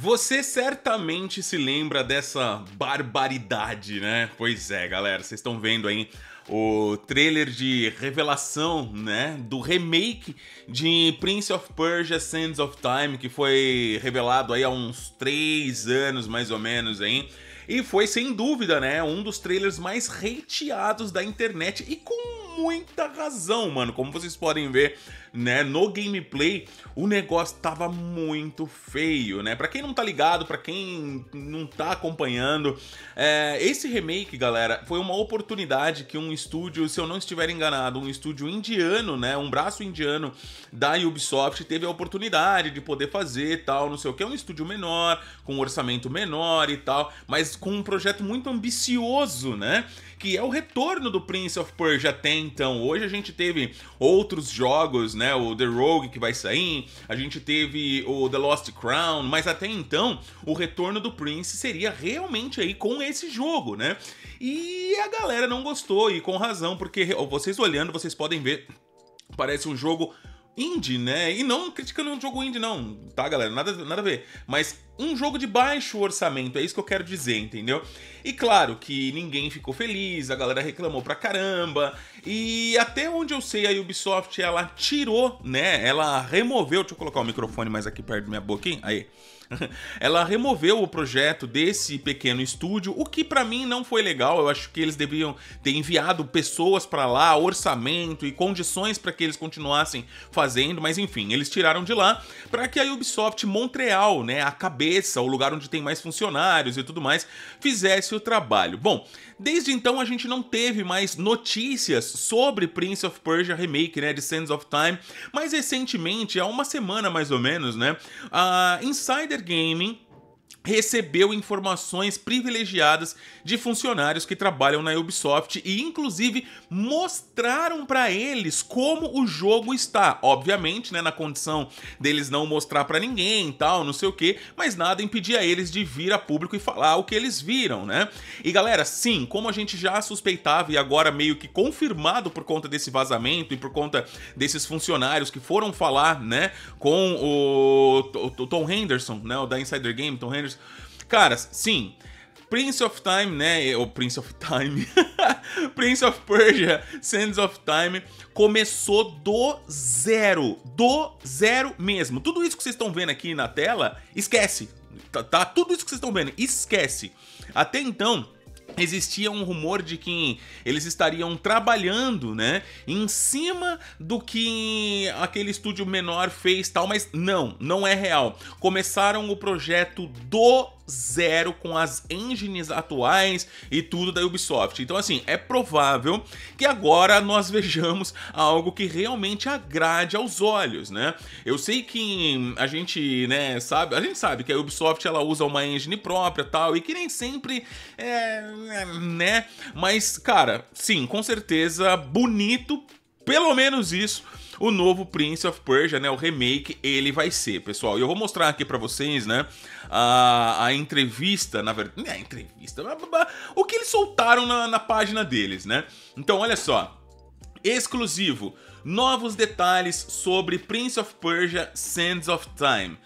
Você certamente se lembra dessa barbaridade, né? Pois é, galera, vocês estão vendo aí o trailer de revelação, né, do remake de Prince of Persia Sands of Time, que foi revelado aí há uns 3 anos mais ou menos aí. E foi sem dúvida, né, um dos trailers mais hateados da internet e com muita razão, mano. Como vocês podem ver, né, no gameplay, o negócio tava muito feio, né? Pra quem não tá ligado, pra quem não tá acompanhando, é, esse remake, galera, foi uma oportunidade que um estúdio, se eu não estiver enganado, um estúdio indiano, né, um braço indiano da Ubisoft teve a oportunidade de poder fazer tal, não sei o que, um estúdio menor, com um orçamento menor e tal, mas com um projeto muito ambicioso, né? Que é o retorno do Prince of Persia até então. Hoje a gente teve outros jogos, né? O The Rogue que vai sair, a gente teve o The Lost Crown, mas até então o retorno do Prince seria realmente aí com esse jogo, né? E a galera não gostou e com razão, porque vocês olhando, vocês podem ver parece um jogo indie, né? E não criticando um jogo indie, não, tá, galera? Nada, nada a ver. Mas um jogo de baixo orçamento, é isso que eu quero dizer, entendeu? E claro que ninguém ficou feliz, a galera reclamou pra caramba. E até onde eu sei, a Ubisoft, ela tirou, né? Ela removeu. Deixa eu colocar o microfone mais aqui perto da minha hein? Aí. ela removeu o projeto desse pequeno estúdio, o que para mim não foi legal. Eu acho que eles deveriam ter enviado pessoas para lá, orçamento e condições para que eles continuassem fazendo, mas enfim, eles tiraram de lá para que a Ubisoft Montreal, né, a cabeça, o lugar onde tem mais funcionários e tudo mais, fizesse o trabalho. Bom, desde então a gente não teve mais notícias sobre Prince of Persia Remake, né, de Sands of Time, mas recentemente, há uma semana mais ou menos, né, a Insider Gaming recebeu informações privilegiadas de funcionários que trabalham na Ubisoft e inclusive mostraram para eles como o jogo está. Obviamente, né, na condição deles não mostrar para ninguém, tal, não sei o que, mas nada impedia eles de vir a público e falar o que eles viram, né? E galera, sim, como a gente já suspeitava e agora meio que confirmado por conta desse vazamento e por conta desses funcionários que foram falar, né, com o, o Tom Henderson, né, o da Insider Game, Tom Henderson Cara, sim. Prince of Time, né? O Prince of Time. Prince of Persia, Sands of Time começou do zero. Do zero mesmo. Tudo isso que vocês estão vendo aqui na tela, esquece. Tá, tá? Tudo isso que vocês estão vendo, esquece. Até então, existia um rumor de que eles estariam trabalhando, né, em cima do que aquele estúdio menor fez tal, mas não, não é real. Começaram o projeto do zero com as engines atuais e tudo da Ubisoft. Então, assim, é provável que agora nós vejamos algo que realmente agrade aos olhos, né? Eu sei que a gente, né, sabe, a gente sabe que a Ubisoft ela usa uma engine própria tal e que nem sempre é, né? Mas, cara, sim, com certeza bonito, pelo menos isso o novo Prince of Persia, né, o remake, ele vai ser, pessoal. E eu vou mostrar aqui para vocês, né, a, a entrevista, na verdade, não é entrevista, o que eles soltaram na, na página deles, né? Então, olha só, exclusivo, novos detalhes sobre Prince of Persia Sands of Time.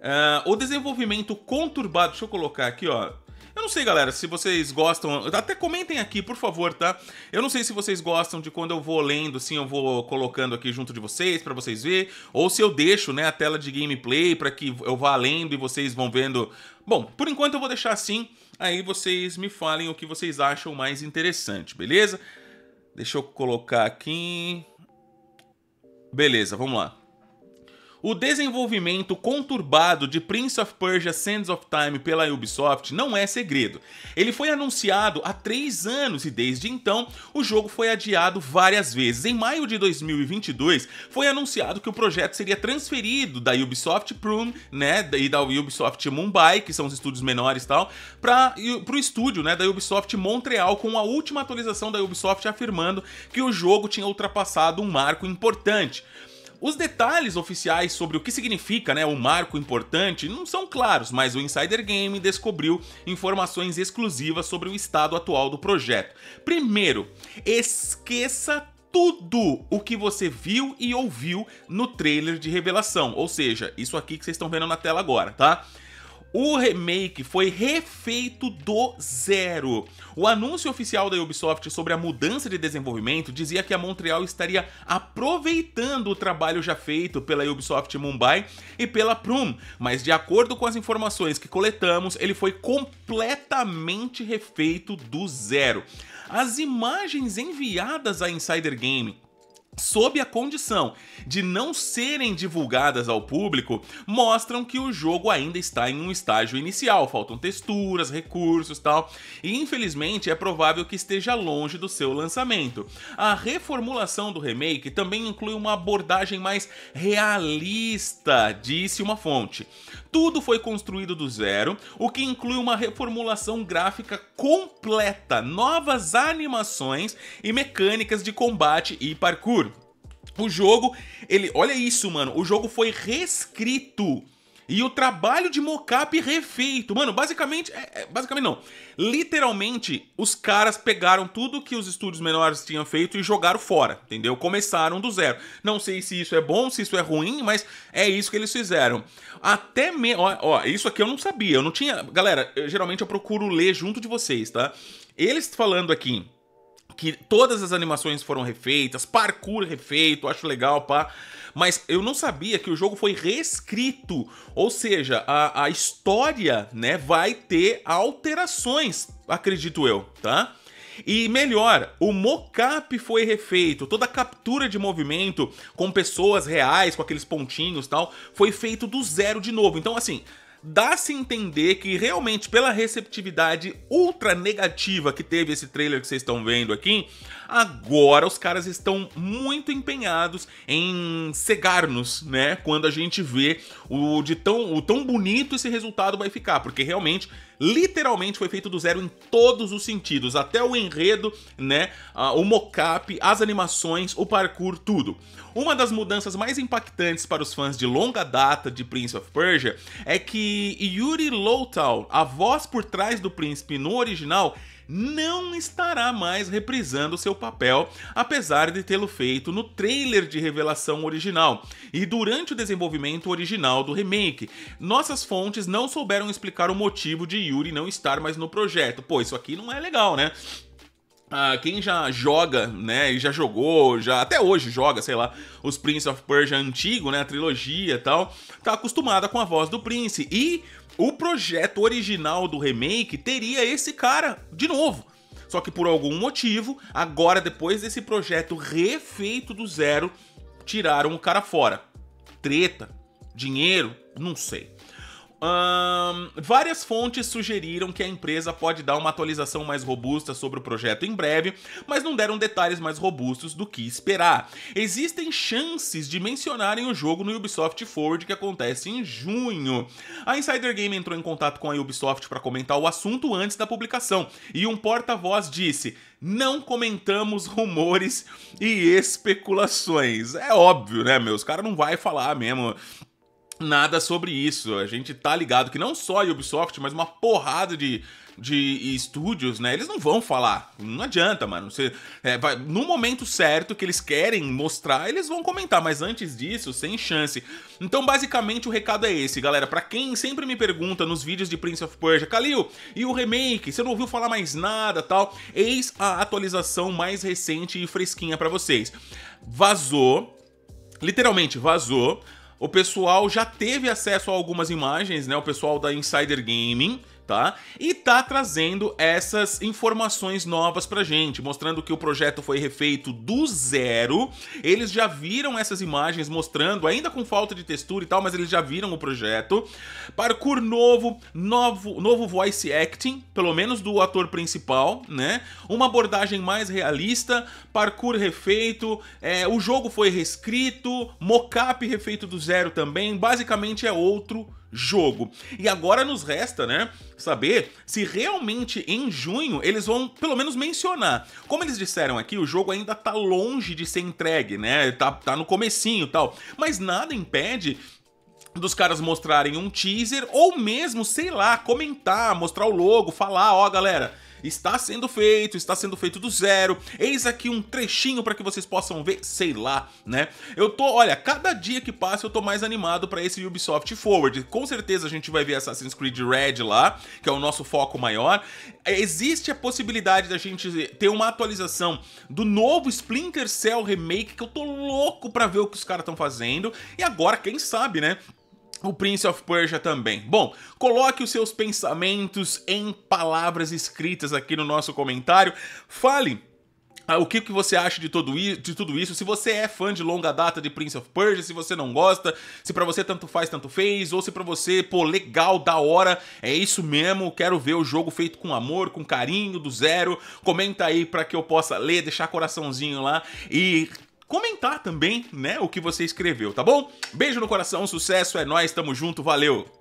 Uh, o desenvolvimento conturbado, deixa eu colocar aqui, ó. Eu não sei, galera, se vocês gostam. Até comentem aqui, por favor, tá? Eu não sei se vocês gostam de quando eu vou lendo, assim, eu vou colocando aqui junto de vocês para vocês verem, ou se eu deixo, né, a tela de gameplay para que eu vá lendo e vocês vão vendo. Bom, por enquanto eu vou deixar assim, aí vocês me falem o que vocês acham mais interessante, beleza? Deixa eu colocar aqui. Beleza, vamos lá. O desenvolvimento conturbado de Prince of Persia Sands of Time pela Ubisoft não é segredo. Ele foi anunciado há três anos e desde então o jogo foi adiado várias vezes. Em maio de 2022 foi anunciado que o projeto seria transferido da Ubisoft Prune, né, e da Ubisoft Mumbai, que são os estúdios menores e tal, para o estúdio, né, da Ubisoft Montreal com a última atualização da Ubisoft afirmando que o jogo tinha ultrapassado um marco importante. Os detalhes oficiais sobre o que significa né, o marco importante não são claros, mas o Insider Game descobriu informações exclusivas sobre o estado atual do projeto. Primeiro, esqueça tudo o que você viu e ouviu no trailer de revelação, ou seja, isso aqui que vocês estão vendo na tela agora, tá? O remake foi refeito do zero. O anúncio oficial da Ubisoft sobre a mudança de desenvolvimento dizia que a Montreal estaria aproveitando o trabalho já feito pela Ubisoft Mumbai e pela Prum, mas de acordo com as informações que coletamos, ele foi completamente refeito do zero. As imagens enviadas à Insider Game sob a condição de não serem divulgadas ao público, mostram que o jogo ainda está em um estágio inicial, faltam texturas, recursos tal, e infelizmente é provável que esteja longe do seu lançamento. A reformulação do remake também inclui uma abordagem mais realista, disse uma fonte. Tudo foi construído do zero, o que inclui uma reformulação gráfica completa, novas animações e mecânicas de combate e parkour. O jogo, ele, olha isso, mano, o jogo foi reescrito e o trabalho de mocap refeito. Mano, basicamente, é, é, basicamente não. Literalmente, os caras pegaram tudo que os estúdios menores tinham feito e jogaram fora, entendeu? Começaram do zero. Não sei se isso é bom, se isso é ruim, mas é isso que eles fizeram. Até mesmo, ó, ó, isso aqui eu não sabia, eu não tinha... Galera, eu, geralmente eu procuro ler junto de vocês, tá? Eles falando aqui que todas as animações foram refeitas, parkour refeito, acho legal, pá. Mas eu não sabia que o jogo foi reescrito, ou seja, a, a história, né, vai ter alterações, acredito eu, tá? E melhor, o mocap foi refeito, toda a captura de movimento com pessoas reais, com aqueles pontinhos tal, foi feito do zero de novo. Então, assim, dá-se entender que realmente pela receptividade ultra negativa que teve esse trailer que vocês estão vendo aqui, agora os caras estão muito empenhados em cegar-nos, né? Quando a gente vê o de tão, o tão bonito esse resultado vai ficar, porque realmente literalmente foi feito do zero em todos os sentidos, até o enredo, né, o mocap, as animações, o parkour, tudo. Uma das mudanças mais impactantes para os fãs de longa data de Prince of Persia é que Yuri Lothal, a voz por trás do príncipe no original, não estará mais reprisando seu papel, apesar de tê-lo feito no trailer de revelação original e durante o desenvolvimento original do remake. Nossas fontes não souberam explicar o motivo de Yuri não estar mais no projeto. Pô, isso aqui não é legal, né? Ah, quem já joga, né, e já jogou, já até hoje joga, sei lá, os Prince of Persia antigo, né, a trilogia e tal, tá acostumada com a voz do Prince. E o projeto original do remake teria esse cara de novo. Só que por algum motivo, agora depois desse projeto refeito do zero, tiraram o cara fora. Treta, dinheiro, não sei. Várias fontes sugeriram que a empresa pode dar uma atualização mais robusta sobre o projeto em breve, mas não deram detalhes mais robustos do que esperar. Existem chances de mencionarem o jogo no Ubisoft Forward que acontece em junho. A Insider Game entrou em contato com a Ubisoft para comentar o assunto antes da publicação, e um porta-voz disse: não comentamos rumores e especulações. É óbvio, né, meus? Os caras não vai falar mesmo nada sobre isso. A gente tá ligado que não só a Ubisoft, mas uma porrada de, de estúdios, né? Eles não vão falar. Não adianta, mano. Você, é, vai, no momento certo que eles querem mostrar, eles vão comentar. Mas antes disso, sem chance. Então, basicamente, o recado é esse, galera. Para quem sempre me pergunta nos vídeos de Prince of Persia, Kalil, e o remake? Você não ouviu falar mais nada tal? Eis a atualização mais recente e fresquinha para vocês. Vazou. Literalmente vazou o pessoal já teve acesso a algumas imagens, né? O pessoal da Insider Gaming tá? E tá trazendo essas informações novas pra gente, mostrando que o projeto foi refeito do zero. Eles já viram essas imagens mostrando, ainda com falta de textura e tal, mas eles já viram o projeto. Parkour novo, novo, novo voice acting, pelo menos do ator principal, né? Uma abordagem mais realista, parkour refeito, é, o jogo foi reescrito, mocap refeito do zero também, basicamente é outro jogo. E agora nos resta, né, saber se realmente em junho eles vão pelo menos mencionar. Como eles disseram aqui, o jogo ainda tá longe de ser entregue, né? Tá, tá no comecinho tal. Mas nada impede dos caras mostrarem um teaser ou mesmo, sei lá, comentar, mostrar o logo, falar, ó, galera, está sendo feito, está sendo feito do zero. Eis aqui um trechinho para que vocês possam ver, sei lá, né? Eu tô, olha, cada dia que passa eu tô mais animado para esse Ubisoft Forward. Com certeza a gente vai ver Assassin's Creed Red lá, que é o nosso foco maior. Existe a possibilidade da gente ter uma atualização do novo Splinter Cell Remake, que eu tô louco para ver o que os caras estão fazendo. E agora, quem sabe, né? O Prince of Persia também. Bom, coloque os seus pensamentos em palavras escritas aqui no nosso comentário. Fale ah, o que, que você acha de, de tudo isso, se você é fã de longa data de Prince of Persia, se você não gosta, se para você tanto faz, tanto fez, ou se para você, pô, legal, da hora, é isso mesmo, quero ver o jogo feito com amor, com carinho, do zero. Comenta aí para que eu possa ler, deixar coraçãozinho lá e comentar também, né, o que você escreveu, tá bom? Beijo no coração, sucesso, é nóis, tamo junto, valeu!